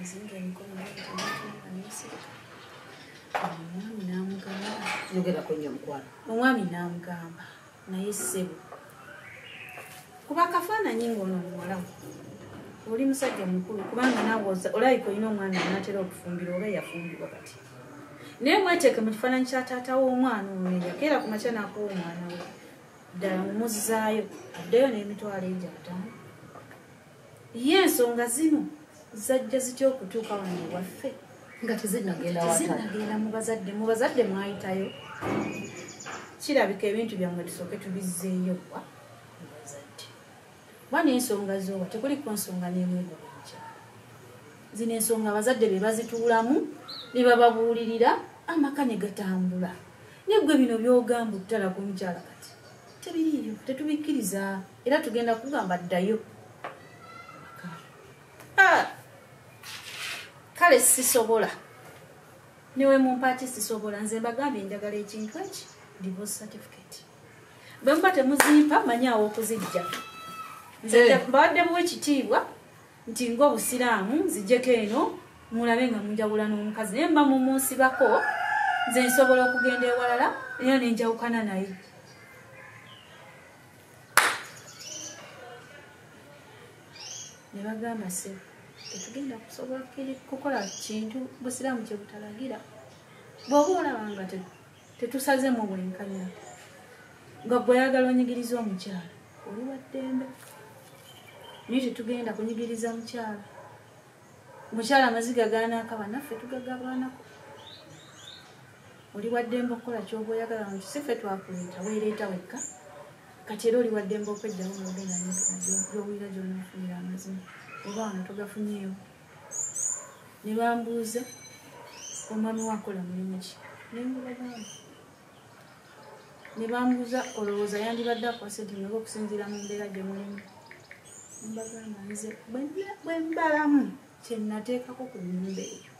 azinga emikono nga nesirika omwami namugamba yogerako nnyo mukwano. Omwami namugamba naye ssebo kuba akafaananyi ngaono muwala oli musajja mukulu kubanga naawe olabika olina omwana anatera okufumbirwa oba yafumbirwa kati. Naye mweteeke mu kifaananyi kya taata w'omwana ono yakeera ku makya nakuwa omwana we ddala mumuzaayo addeyo n'emitwalo egya ttaano ye ensonga zino zajja zitya okutuuka wano ewaffe? Nga tezinagenda mu bazadde mu bazadde mwayitayo. Kirabika ebintu byammwe tusooke tubizzeeyo wa? Mu bazadde ba n'ensonga zooba tekuliko nsonga n'emwegobenja zino ensonga abazadde be bazituulamu ne bababuulirira amaka ne gatambula. Negwe bino byogamba okutala ku mukyala kati tebiriiyo tetubikkiriza. Era tugenda kugamba ddayo Ah! Kale sisobola. Newe mumpaati sisobola. Nze mbagambye njagala ekintu eki divorce certificate. Bwe muba temuzimpa manyaawo okuzijja. Nze Eh. mbadde buwa ekitiibwa nti ngaobusiraamu nzijjeko eno mulabe nga munjawula n'omukazi. Naye mba mumunsibako nze nsobola okugenda ewalala era nenjawukana naye. Ne bagamba se tetugenda kusobola kukola kintu busiraamu kye butalagira bw'oba olaba nga te- tetusazemu bwenkanya nga bweyagala onyigiriza omukyala oli wa ddembe? Naye tetugenda kunyigiriza mukyala. Mukyala amaziga ganaakaba naffe tugagabanako oli waddembe okukola kyoba oyagala nti si ffe twakuleeta weereeta wekka. Kati era oli waddembe okweddawo nogenda gyowulira gyonafunira amazima oba wano togafunyeewo. Ne bambuuza omwami wakola mulimu ki? Nembagamba ne bambuuza olowooza yandibadde akwase nti naga okusinziira mu mbeera gye mulimu. Nembagamba nze bwe- mbalamu kyenateekako ku nnyumba eyo.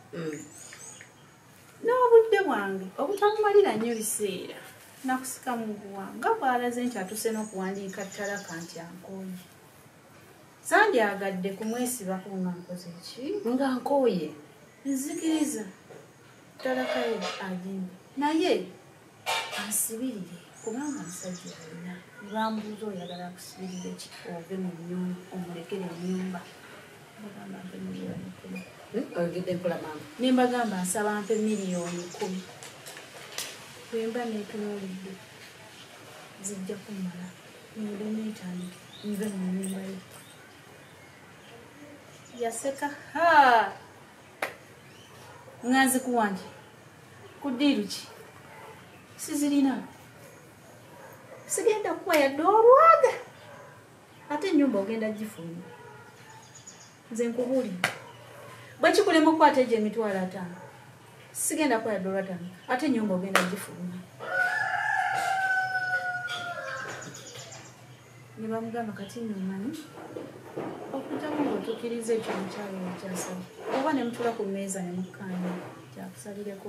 N'obudde bwange obutamumalira nnyo biseera. Nakusika mu buwanga bwalaze nti atuse n'okuwandiika ttalaka nti ankooye sandyagadde kumwesibako nga nkoze ki? Nga nkooye. Nzikiriza. Ttalaka ye agimbe naye ansibirire kubanga musajja alina nebambuuza oyagala kusibirira ki? Ove mu nyumba omulekere enyumba oyogedde mpola mama nembagamba nsaba mpe miliyoni kumi bwemba netunuulidde zijja kumala ninde netandike nve mu nyumba ye yaseka ha nganzi kuwanje kudiiru ki sizirina sigenda kuwa yadde olwaga ate enyumba ogenda gifuluma nze nkubuulire bwekikulema okukwata egyo emitwalo ataano sigenda kuwa yadde olwataano ate enyumba ogenda gifuluma ne bamugamba kati nomanyi okujjamu ngaotukkiriza ekyo omukyalo ekyasaba oba ne mutula ku mmeeza ne mukkaanya kyakusalireko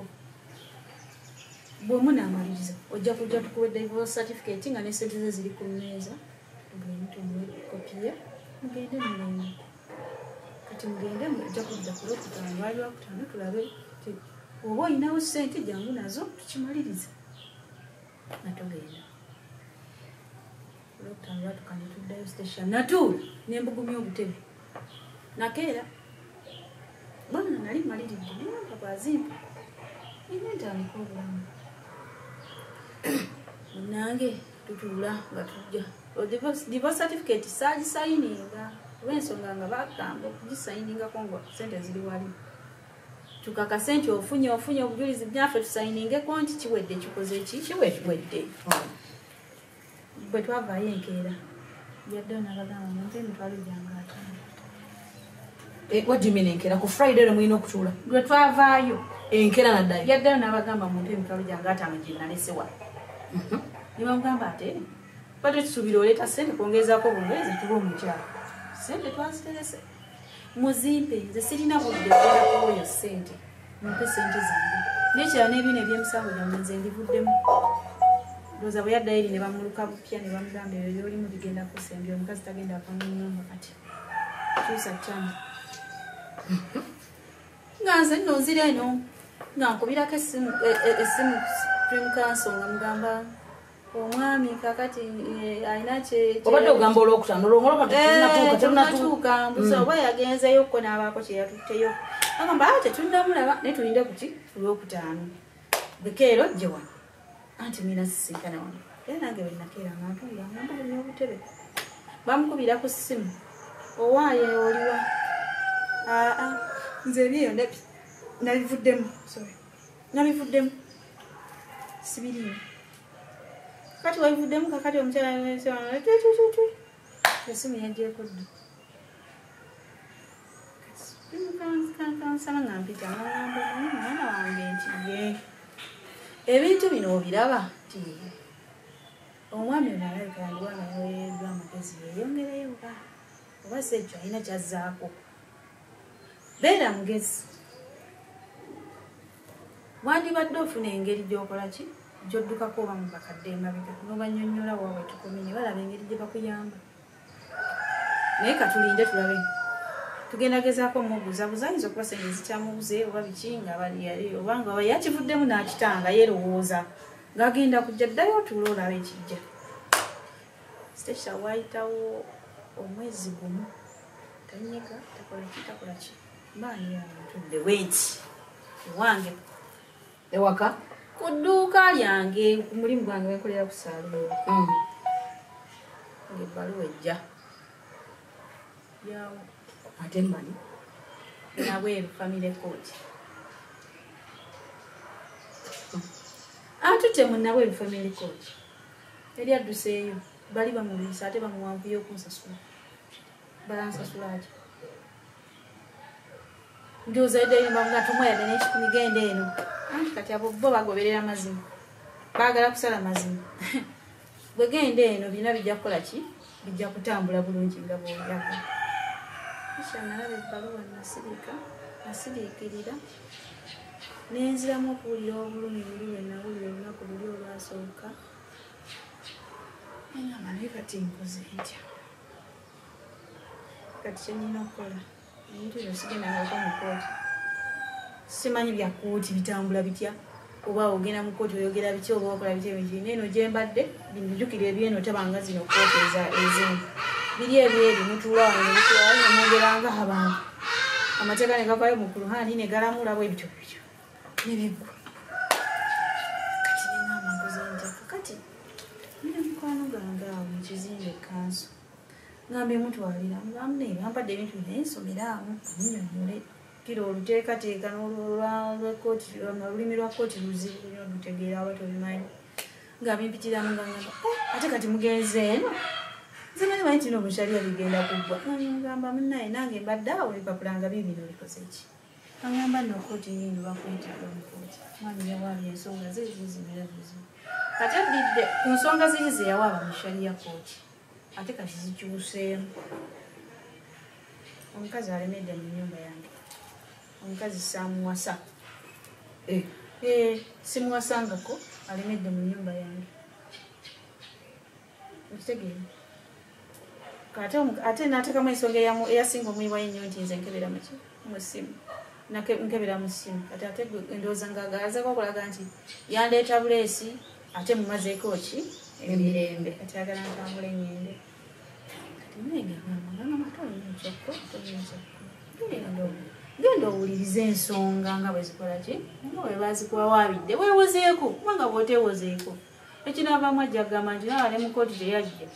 bwe munaamaliriza ojja kujja tukuwedde divorce certificate nga ne sente ze ziri ku mmeeza tugende tumuwe kopiye mugende mulembe kati mugende mujja kudda ku lwokutaano lwali lwakutaano tulabe oba olinawo sente jangu nazo tukimalirize. Nga togenda olwokutaano lwatuka ne tuddayo station natuula nembugumya obutebe. Nakeera bwana nali maliridde nayamba bwazimba ine ntandika obulamu. Munange tutuula nga tujja. O divorce divorce certificate saagisayininga olw'ensonga nga bagamba okugisayiningako nga sente ziri wali. Tukakase nti ofunye ofunye obujulizi byaffe tusayiningeko nti kiwedde kikoze ki? Kiwedde bwe twavaayo enkeera yaddeyo nabagamba muntu emitwalo gyange ataano wajimina enkera ku friday lwe mulina okutuula? Lwe twavaayo. Enkera naddayo. Yaddayo nabagamba muntu emitwalo gyange ataano gye nalesewa ne bamugamba ate bate tusuubira oleeta sente kwongezaako bungezi tuba omukyalo sente twaziterese. Muzimpe nze sirina budde kukola kuwoyo sente mumpe sente zange. Nekyala n'ebyona ebyemusango gyange nze ndivuddemu ndowooza bwe yaddayo eri ne bamuluka bupya ne bamugamba ebyo byolimu bigenda kusembi omukazi tagenda ava mu nyumba kati. Kyusa kyama nga nze nno nzira eno nga nkubirako essimu e- e- essimu supreme council nga mugamba omwami kakati eh, alina obadde ogamba olwongoloka tetunatuuka tetunatuuka mbuzi oba yagenzeyo kko n'abaako kyeyatutteyo agamba awo tetunnamulaba naye tulinde kuki olwokutaano bwekeero gye wano anti mina sisinkana wano. Era nange bwenakeera nga ntulira ngamba bulina obutebe bamukubira ku ssimu owaaye oliwa? Aa nze ebyeyo ndabi- nabivuddemu nabivuddemu. Sibiriimu. Kati wabivuddemu kakati omukyala esimu yagyeko dda kansala nga mpita "Naye mwana wange nti ye ebintu bino obiraba? Omwami ono alabika yandiwa nayoyeddwa amagezi yeyongereyo ba oba si ekyo alina kyazzaako? Beera mugezi wandibadde ofuna engeri gyokola ki? Gyoddukako oba mu bakadde emabega nobanyonyola waabwe tukomye ne balaba engeri gye bakuyamba. Naye katulinde tulabe tugenda gezaako mubuuzabuza ayinza okuba senge zikyamubuze oba biki nga bali yali obanga aba yakivuddemu n'akitanga yerowooza ng'agenda kujja ddayo otuula olaba ekijja sitesha waayitawo omwezi gumu. Tanyega? Takola ki? Takola ki? Mbaani yatudde wenti ewange ewaka ku dduuka lyange. Ku mulimu gwange wenkolera ku saaluuni Mm. ngaebbaluwa ejja. Yawo ate mmanyi? Nabweru family court atutte mu nabweru family court eri adduseeyo. Bali bamuliisa ate bamuwanvuyo okunsasula. Balansasulaki ndowooza eddayinibanga tumweyadde n'ekikumi genda eno. Anti kati abo bo bagoberera mazima. Baagala kusala mazima. Bwegenda eno birina bijja kukola ki? Bijja kutambula bulungi nga bwoyaga kisha nalaba ebbaluwa nasirika nasiriikirira nenziramu okuwulira obulumi buli lwe nawulira olunaku luli olwasooka. Engamba naye kati nkoze ntya? Kati kyenina okukola ebintu bino sigenda ngauka mu kooti simanyi bya kooti bitambula bitya? Oba ogenda mu kooti oyogera biki oba okola biki ebintu neeno gyembadde binjukira ebyeno tabanga zino kooti ezimu biri ebyeru mutuula wano nebitulawo nemwogeranga abantu amateeka ne gavayo mu kuluhani ne galamula bwe bityo bityo nebiggwa kati neŋamba nkoze ntya kakati nina mukwano gange awo mu kizimbe kanso ngambe mutwalira ngamunee bampadde ebintu binaye nsomera awo ninyonyole kira oluteekateeka n'olwekoti olulimi lwa kooti luzibu nyo lutegeera aba tobimanyi nga bimpitiramu nga ngamba "Eh, ate kati mugenze eno zimanyi manyi tino obukyalya bigenda kuggwa ngamba munaye nange mbadde awo ebipapula nga bibino bikoze ki? Agamba nno kooti yino bakwetibwa mu kooti mwami yawaabye ensonga zezizimira zizibu kati addidde ku nsonga ziri ze yawaaba mu shaliya kooti ate kati zikyuseemu. Omukazi alemedde mu nyumba yange. Omukazi samuwasa Eh, Eh, simuwasangako alemedde mu nyumba yange. Okitegeera ate nateekamu ensonga eyasinga omwiwayo ennyo nti nze nkebera mu ssimu nkebera mu ssimu kati ate endowooza nga agazako okulaga nti yandeeta buleesi ate mumazeeko ki? Emirembe. Kati agala ntambula eŋŋende kati genda owuliriza ensonga nga bwe zikola ki? Nga bwe bazikuwawaabidde weewozeeko kubanga bw'oteewozeeko. Ekinaavaamu ajja kugamba nti nawa ne mu kooti teyajja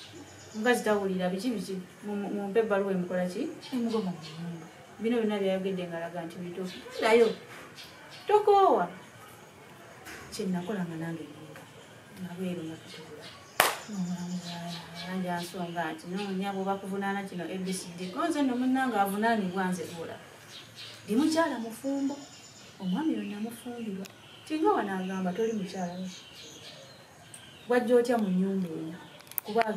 omukazi tawulira biki biki? Mu- mumpe ebbaluwa emukola ki? Emugoma mu nyumba bino byonna byayogedde nga alaga nti bituufu nayo tokoowa. Kyenakola nga nange ninga nabweru nga katubula anja nsonga nti noonya bwoba kuvunaana kino abcd konze nno munnanga avunaanibwa nze bula ndi mukyala mufumbo omwami yonna mufumbirwa tinga wanaagamba toli mukyala. Wajja otya mu nyumba eyo kuba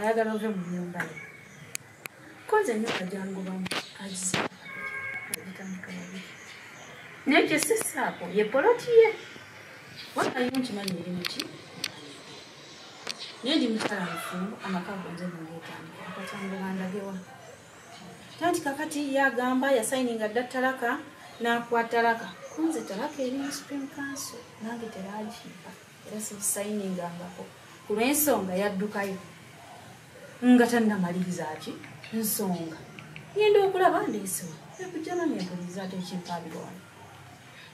ayagala ove mu nyumba ye. Konze ennyumba gyangobamu babiri. Naye kyesisaapo ye poloti ye. Wanayo nkimanyi erimu ki? Naye ndi mukyala mufumbo amaka gonze nageetandika akatambula ndagewa tanti kakati yagamba yasayininga dda talaka nakuwa talaka. Kunze talaka eri mu supreme council nange teragiba era sisayiningangako ku lw'ensonga yaddukayo. Nga tannamaliriza ki? Nsonga. Ngenda okulaba ndeesewo ekujjana nempuliriza ate ekimpaabirwano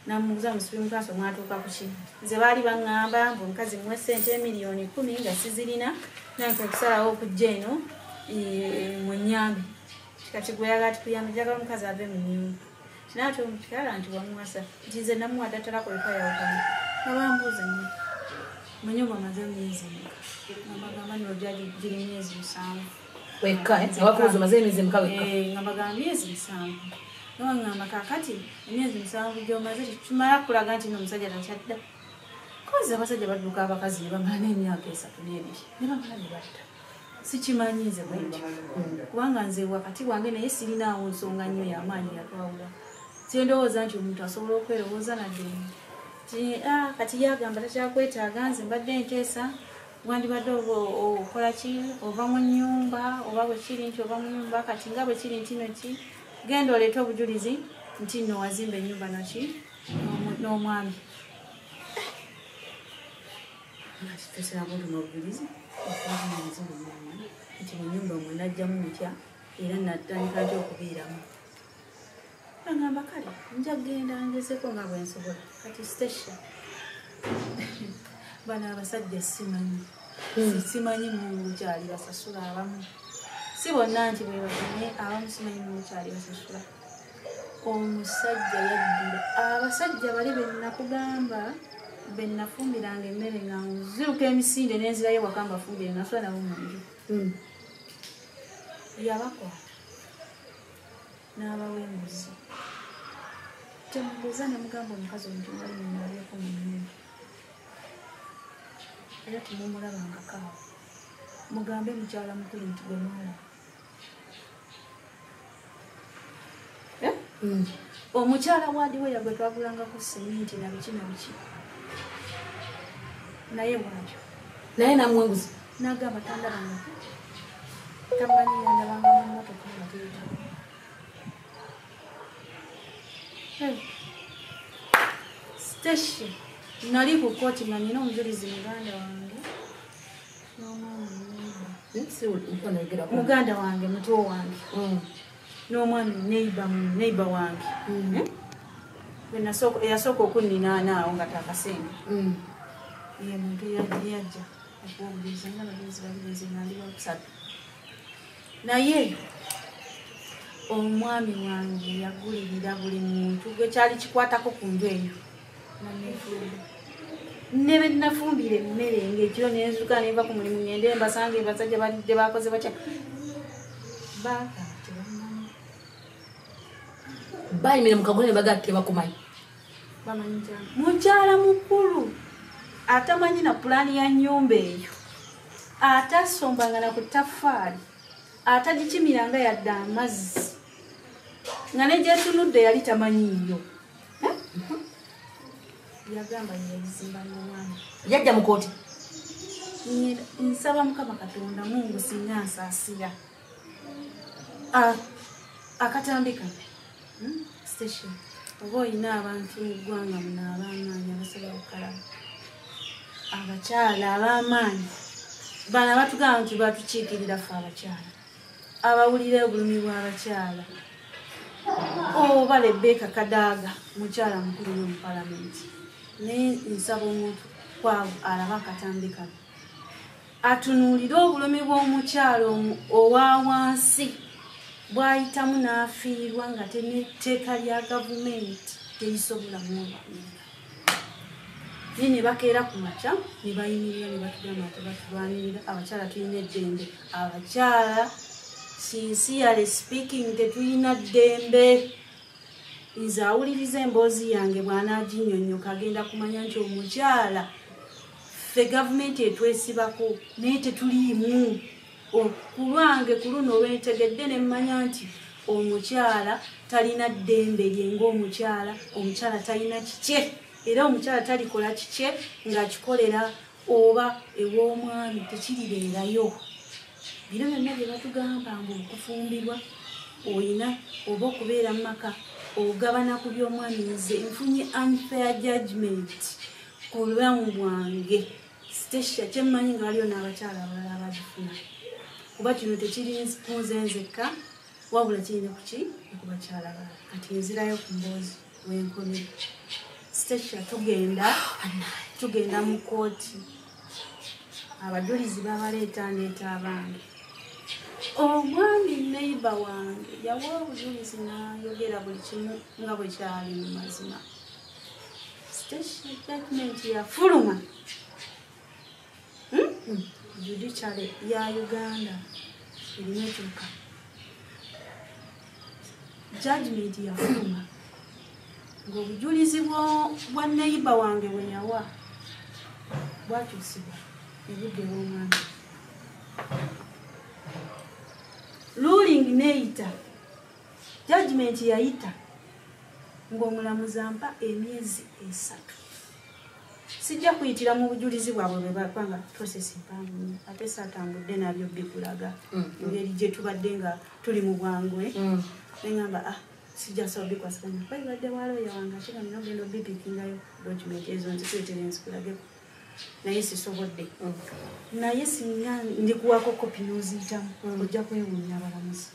namubuuza mu supreme council mwatuuka ku ki? Nze baali baŋŋamba mbu omukazi muwe sente emiliyoni kumi nga sizirina nange okusalawo okujja eno eh, mu nyambi kati gweyaga tikuyambe jagala omukazi ave mu nyumba kinaate omukyala nti wamuwasa. Nti nze namuwa ddatala kwekayawukana abambuuza nyo mu nyumba maze emyezi meka nabagamba nojja giri myezi musanvu wekka eh? abakubuza omaze emyezi emeka wekka Eh, nga bagamba myezi musanvu nowaŋŋamba kakati emyezi musanvu gyomaze kimala kulaga nti nomusajja takyadda kozi abasajja badduka abakazi ne bamala n'emyaka esatu n'ebiri ne bamala ne batta sikimanyi nze bwentyo kubanga nze wakati wange naye sirinaawo nsonga nnyo yamaanyi yatwawula sendowooza nti omuntu asobola okwerowooza nadde "Ah, kati yagamba takyakwetaaga nze mbadde nteesa. Wandibadde oba okola ki? Ova mu nyumba oba bwekiri nti ova mu nyumba kati nga bwekiri nti noki genda oleete obujulizi nti nno wazimba ennyumba noki n'omwami toseramu tunobujulizi okuwazinazibumama nti mu nyumba mwe najjamu mutya era natandika nti okubeeramu agamba kale nja kgenda ngezeko nga bwensobola kati station. Bano abasajja simanyi. Si- simanyi mumukyali basasula abamu. Si bonna nti bwebagane abamu simanyi mumukyali basasula. Omusajja yaddira. Abasajja bali benakugamba benafumbiranga emmere nga nziruka emisinde nenzirayo waka mbafumbire nasula nabo munju Mm. yabakwata n'abawa embuzi temubuuza nemugamba omukazi omuntu mwali munalyeko mu nyumba era temumulabanga kaawa mugambe mukyala mukulu nti gwe mwala Mm. omukyala wadiwe yagwe twagulangako seminti na biki na biki naye bwatyo naye namuwa embuzi nagamba tandabangako tamanyi yandabanga mu motoka nga tuyita station nali ku kooti nga nina omujulizi muganda wange muganda wange muto wange Mm. n'omwami neiba neiba wange Mm. Eh? Eyasooka okunninaanaawo nga takasenge Mm. ye muntu yajja okuwuliza nga bagenzi bagenzi nga ndi wakusatu naye omwami wange yagulirira buli muntu gwekyali kikwatako ku nju eyo. Naneefumba ne benafumbira emmere ngaekiro nenzuka neva ku mulimu ngende mbasanga ebasajja balidde bakoze batya? Baaka bayimire mukagule ne bagaa tebakumanyi mukyala mukulu atamanyi na pulaani ya nyumba eyo. Atasombanga na ku tafaali atagikimiranga yadde amazzi nga negyetunudde yali tamanyiiyo Eh? yagamba yeyizimba nomwami yajja mu kooti nsaba mukama katonda mungu singa nsaasira akatambi kano hmm, station. Oba olina abantu mu ggwanga muno ab'amaanyi abasobola okukalaba abakyala ab'amaanyi bano abatugamba nti batukiikirira ffe abakyala abawulira obulumi bw'abakyala oba lebeeka kadaaga mukyala mukulu w'omu palamenti naye nsaba omuntu kwabo alaba akatambi kano. Atunuulire obulumi bw'omukyalo omu- owa wansi. Bw'ayitamu n'afiirwa nga tenetteeka lya gavumenti terisobola muobalinga naye ne bakeera ku makya ne bayimirira ne batugamba nti batulwanirira abakyala tulina eddembe abakyala sincerely speaking tetulina ddembe. Nze awuliriza emboozi yange bw'anaaginyonnyoka agenda kumanya nti omukyala ffe gavumenti etwesibako naye tetuliimu. Ku lwange ku luno olwentegedde ne mmanya nti omukyala talina ddembe lye ngaomukyala omukyala talina kikye. Era omukyala talikola kikye ng'akikolera oba ew'omwami tekiribeerayo bino byonna bye batugamba ngu okufumbirwa olina oba okubeera mu maka ogabana ku by'omwami nze nfunye unfair judgment ku bulamu bwange stasha kyemmanyi nga waliyo n'abakyala abalala abagifuna. Kuba kino tekiri kunze nzekka wabula kirina kuki okubakyala balala kati nzirayo ku mboozi wenkomere stasha tugenda tugenda mu kooti abajulizi babaleeta ndeeta abange omwami neiba wange yawa obujulizi nayogera buli kimu nga bwe kyali mu mazima. Station judgment yafuluma Hmm? judiciary ya uganda. Erimu ekyuka. Judgment yafuluma ng'obujulizi bwo- bwa neiba wange bwe yawa bwakyusibwa ebudde bw'omwami ruling neyita judgment yayita ng'omulamuzi ampa emyezi esatu. Sijja kuyitira mu bujulizi bwabwe bwe bakanga process mpanvu. Nnyo ate saatambudde nabyo bikulaga. Engeri gye tubadde nga tuli mu bwangwe. Neŋamba ah sijja sawa bikwasiganya kuba ibadde walooya wange ate nga nina ogenda obipikingayo document ezo nzikuletera nzikulageko naye sisobodde naye singa ndikuwako kopi noziyitamu ojja kwewuunya abalamuzi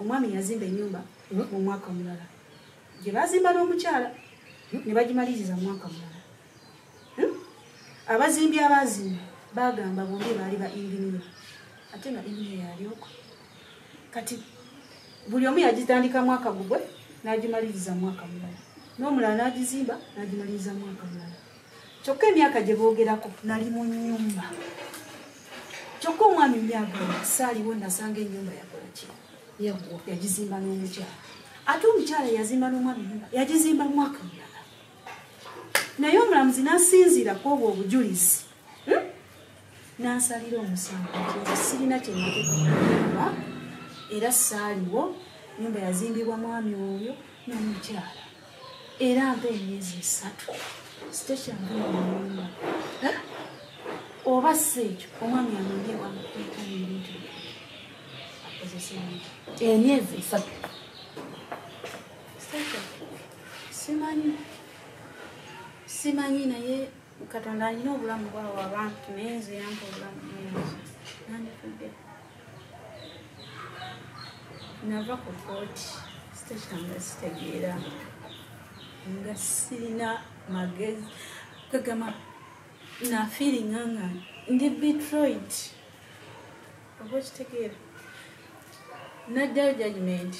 omwami yazimba enyumba mu mwaka mulala gye bazimba n'omukyala ne bagimaliriza mu mwaka mulala Hmm? abazimbi abazimba bagamba bombi baali ba inginiya ate nga inginiya yalyoko kati buli omu yagitandika mwaka gugwe n'agimaliriza mwaka mulala n'omulala n'agizimba n'agimaliriza mwaka mulala kyokka emyaka gye boogerako nali mu nyumba kyokka omwami myaka saaliwo nasanga enyumba yakolaki yagwa yagizimba n'omukyala. Ate omukyala yazimba n'omwami nyumba yagizimba mwaka mulala. Naye omulamuzi n'asinziira ku obwo obujulizi hmm? n'ansalira omusango nti sirina kyenatekeaba era saaliwo nyumba yazimbibwa mwami oyo n'omukyala. Era mpa emyezi esatu sitekyamuyumba oba si ekyo omwami amanye wamuteekamu ebintu akozesa ebintu emyezi esatu simanyi simanyi naye katonda alina obulamu bwawo abantu naye nze yampa obulamu mungi nandifudde nava ku kooti sitekyanga sitegeera nga sirina magezi kagama nafiiringa nga ndi detroit. Oba okitegeera? Naddayo judgment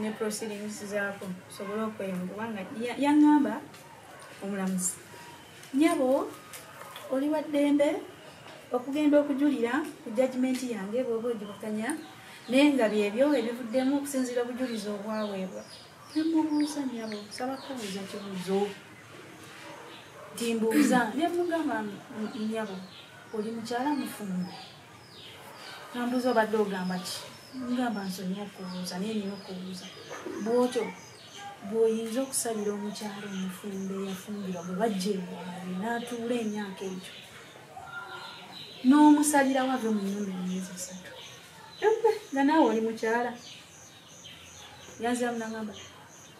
ne proceedings zaako sobole okweyonga kubanga ya- yaŋŋamba omulamuzi nyabo oli wa ddembe okugenda okujulira ku judgment yange bw'oba ogibukanya naye nga byebyo ebivuddemu okusinziira obujulizi obwaweebwa nemubuuza nyabo saba kubuuza kibuuzo timbuuza nemugamba "M- nyabo oli mukyala mufumbo nambuuza obadde ogamba ki? Ngamba nsonyi okubuuza naye nina okubuuza. Bwotyo bw'oyinza okusalira omukyala omufumbo eyafumbirwa bwe bajja ewaabwe n'atuula emyaka egyo. N'omusalirawo ave mu nyumba emyezi esatu. Embe nga naawe oli mukyala. Yanziramu nagamba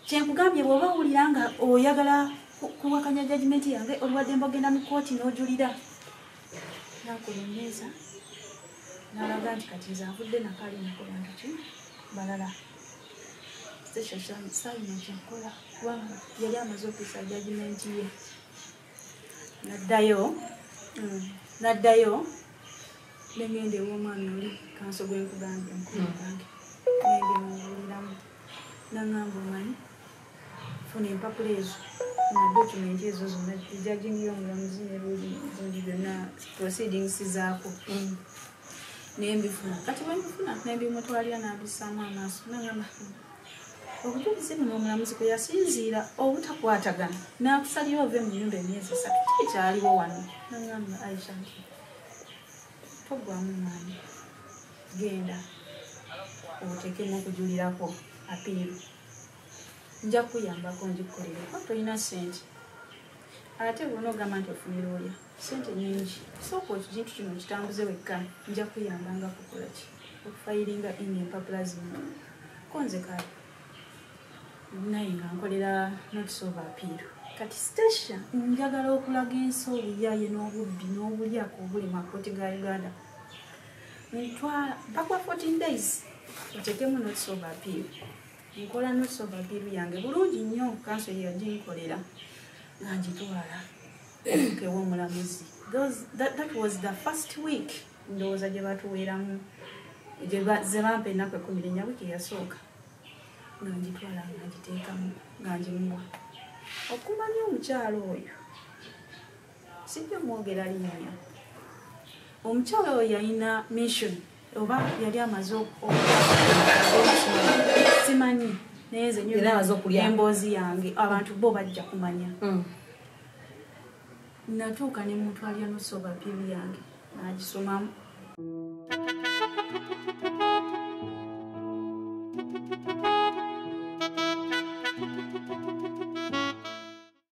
kyenkugambye bw'oba owulira nga oyagala ku- kuwakanya jajimenti yange oliwadde mbogenda mu kooti n'ojulira. Nakola emmeeza n'alaga nti kati nze avudde nakaali nakola nti ki? Balala. Saalina kyenkola kubanga yali amaze okuyisa jajimenti ye. Naddayo mm, naddayo negenda ew'omwami oli kanso gwenkugambye mukulu gange nenge mubuliramu naŋŋamba omanyi funa empapula ezo na dokumenti ezo zonna ejajingiyo omulamuzi nebundi byonna proceedings zaako nembifuna kati bwembifuna nembimutwalira nabissaamu amaaso naŋamba obujulizi buno omulamuzi kwe yasinziira obutakwatagana nakusalira ove mu nyumba emyezi esatu kikyaliwo wano naŋamba aisha nti togwamu maani genda. Obuteekemu okujulirako apiiru nja kuyambako njikukolere kuba tolina sente ate bwona ogamba nti ofunire olya sente nyingi sooka ekintu kino kitambuze wekka nja kuyamba nga kukola ki? Okufayiringa ini empapula zino. Konze kale naye nga nkolera of appeal. Kati station njagala okulaga ensi obuyaye n'obubbi n'obulyako obuli mu makooti ga uganda. Ntwala mpaka 14 days otekemu of appeal nkola of appeal yange bulungi nnyo kanso yaginkolera nga ngitwala kewa omulamuzi. Those- that, was the first week ndowooza gye batuweeramu ze bampa ennaku ekumi nenya wiiki yasooka. Nga ngitwala nga ngiteekamu nga ngimuwa okumanya omukyalo oyo sijja mwogera linnya. Omukyalo oyo yalina mission oba yali amaze simanyi naye nze nnyo Yali amaze okulya. emboozi yange abantu bo bajja kumanya Mm. natuuka ne mutwalya nosoba piru yange nagisomamu